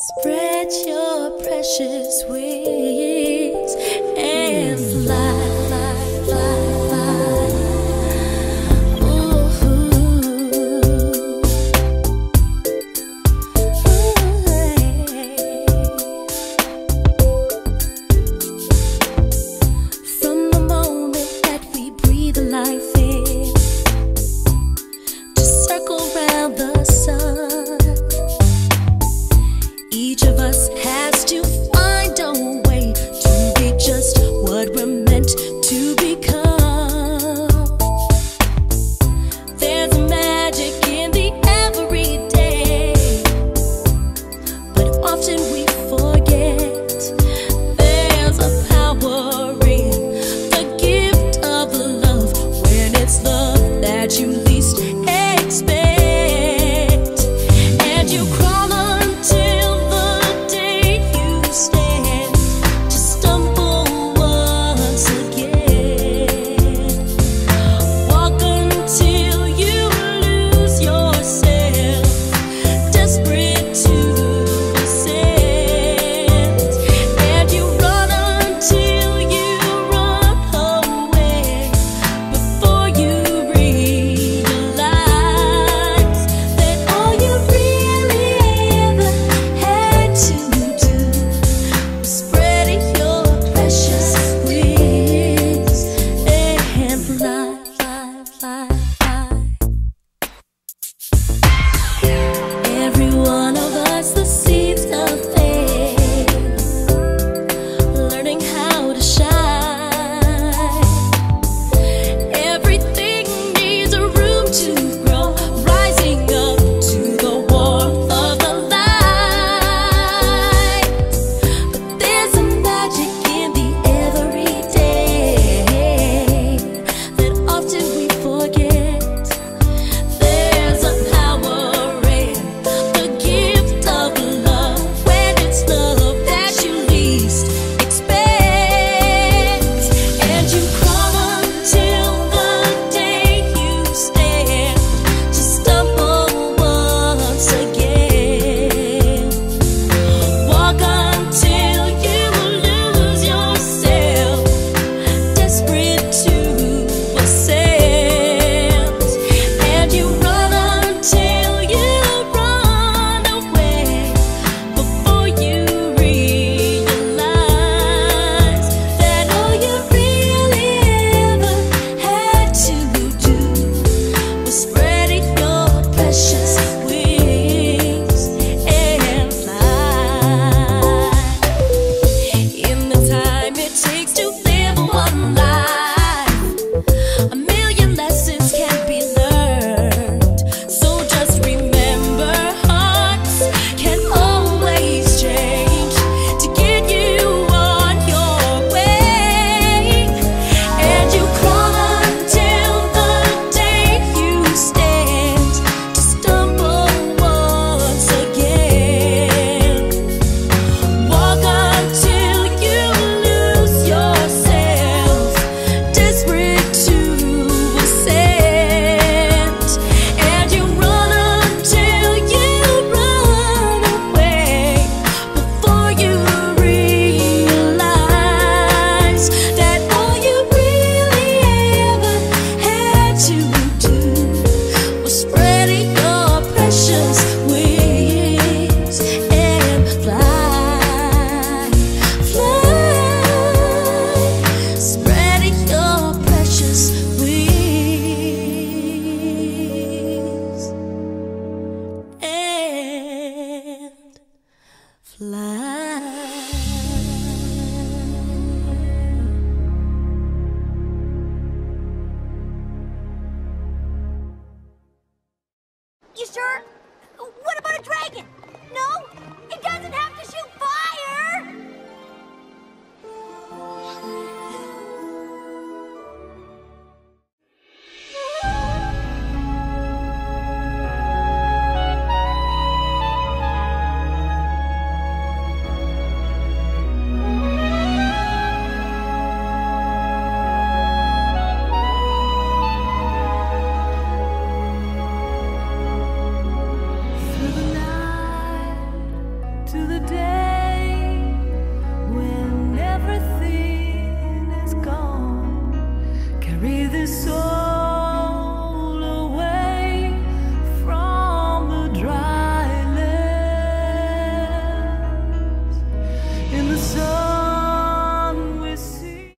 Spread your precious wings and fly, fly.